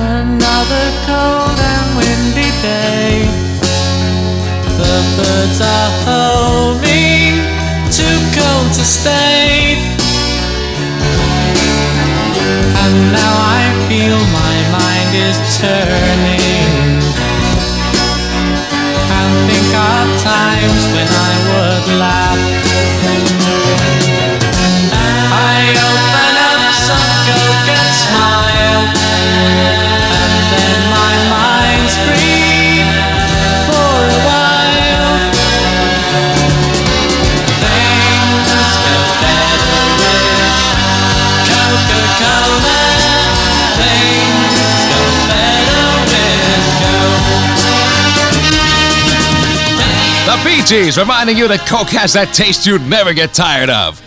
Another cold and windy day. The birds are homing, too cold to stay. And now I feel my mind is turning. And think of times The Bee Gees reminding you that Coke has that taste you'd never get tired of.